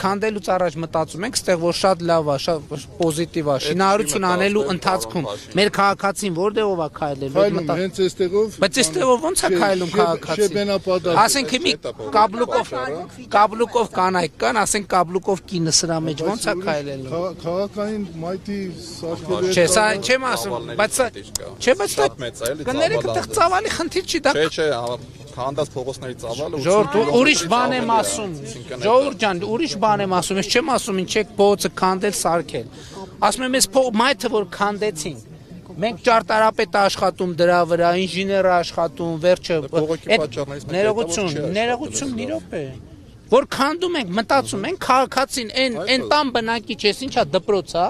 քանդելուց առաջ մտածում ենք, ստեղ որ շատ լավ է, շատ պոզիտիվ է, շինարարություն անելու ընթացքում մեր քաղաքացին որտեղով է քայլելու, Քայլում հենց այստեղով Բայց այստեղով ո՞նց է քայլում քաղաքացին։ Ասենք հիմի կաբլուկով կաբլուկով կանայք կան, ասենք կաբլուկով կինը սրա մեջ ո՞նց է քայլելու։ քաղաքային մայթի սարքելու Չէ, սա չեմ ասում, բայց սա չէ, բայց դա Շատ մեծ է, էլի, կներեք այդտեղ ծավալի խնդիր չի, դա Չէ, չէ, քանդած փողոցների ծավալը Ժողովուրդ ու- ուրիշ բան եմ ասում։ Ժողովուրդ ջան, ուրիշ բան եմ ասում, ես չեմ ասում ինչ եք փողոցը քանդել, սարքել։ Ասում եմ, ես փող մայթը որ քանդեցին։ Մենք ճարտարապետ աշխատում դրա վրա, ինժեներ աշխատում, վերջը ներողություն, ներողություն մի րոպե։ Որ քանդում ենք, մտածում ենք, քաղաքացին այն այն տան բնակիչ է, ինչա դպրոց է։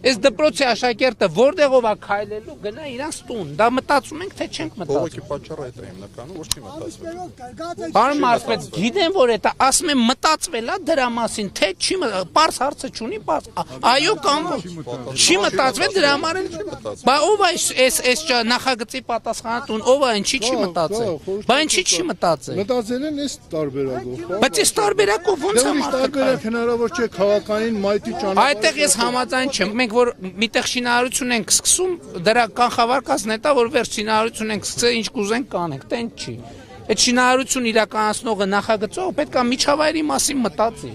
Այս դպրոցի աշակերտը որտեղով է քայլելու, գնա իրանց տուն։ Դա մտածում ենք, թե չենք մտածում։ Բողոքի պատճառը այդ է հիմնականում, ոչ չի մտածվում։ Պարոն Մարսպետ, գիտեմ որ դա ասում եմ մտածվել է դրա մասին, թե չի պարս հարցը չունի, պարս այո կամ ոչ։ Չի մտածվել դրա համար էլ Բա ով է այս այս նախագծի պատասխանատուն, ով է ինչի չի մտածել։ Բա ինչի չի մտածել։ Մտածել են այս տարբերակով։ Բայց այս տարբերակով ո՞նց Դե է մարդը տարբերակ հնարավոր չէ քաղաքային մայթի ճանապարհ։ Այդտեղ ես համաձայն չեմ։ Մենք որ միտեղ շինարարություն ենք սկսում, դրա կանխավարկածն է դա, որ վերջ շինարարություն ենք սկսել, ինչ կուզենք կանենք, տենց չի։ Այդ շինարարություն իրականացնողը նախագծողը պետք է միջավայրի մասին մտածի։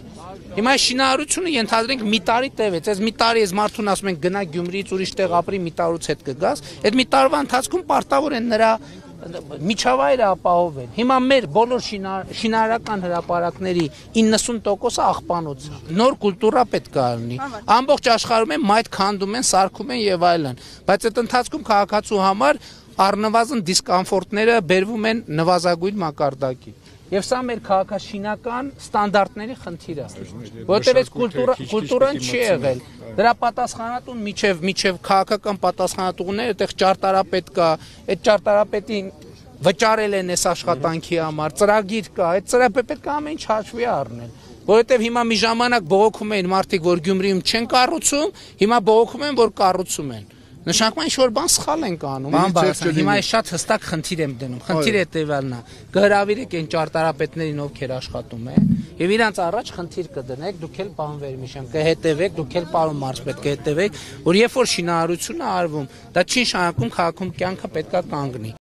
Հիմա շինարարությունը ենթադրենք մի տարի տևեց։ Այս մի տարի ես մարդուն ասում ենք գնա Գյումրիից ուրիշ տեղ ապրի, մի տարուց հետ կգաս։ Այդ մի տարվա ընթացքում պարտավոր են նրա միջավայրը ապահովել։ Հիմա մեր բոլոր շինար, շինարարական հրապարակների 90%-ը աղբանոց։ Նոր կուլտուրա պետք է լինի։ Ամբողջ աշխարհում են մայթ քանդում են, սարքում են եւ այլն։ Բայց այդ ընթացքում քաղաքացու համար առնվազն դիսկոմֆորտները բերվում են նվազագույն մակարդակի։ Եվ սա մեր քաղաքաշինական ստանդարտների խնդիր է։ Որտեւ այս կուլտուրա կուլտուրան չի եղել։ Դրա պատասխանատուն միջև միջև քաղաքական պատասխանատուները այդտեղ ճարտարապետ կա, այդ ճարտարապետին վճարել են այս աշխատանքի համար, ծրագիր կա, այդ ծրագիրը պետք է ամեն ինչ հաշվի առնել որովհետև հիմա մի ժամանակ բողոքում էին մարդիկ, որ Գյումրիում չեն կառուցում, հիմա բողոքում են, որ կառուցում են։ Նշանակում է ինչ-որ բան սխալ են անում։ Բան բարձր, հիմա ես շատ հստակ խնդիր եմ դնում։ Խնդիրը հետևյալն է։ Կհրավիրեք այն ճարտարապետներին, ովքեր աշխատում են, եւ իրանց առաջ խնդիր կդնեք, դուք էլ պարոն Վերմիշյան կհետևեք, դուք էլ պարոն Մարսպետ կհետևեք, որ երբ որ շինարարությունը արվում, դա չի նշանակում քաղաքում կյանքը պետքա կանգնի։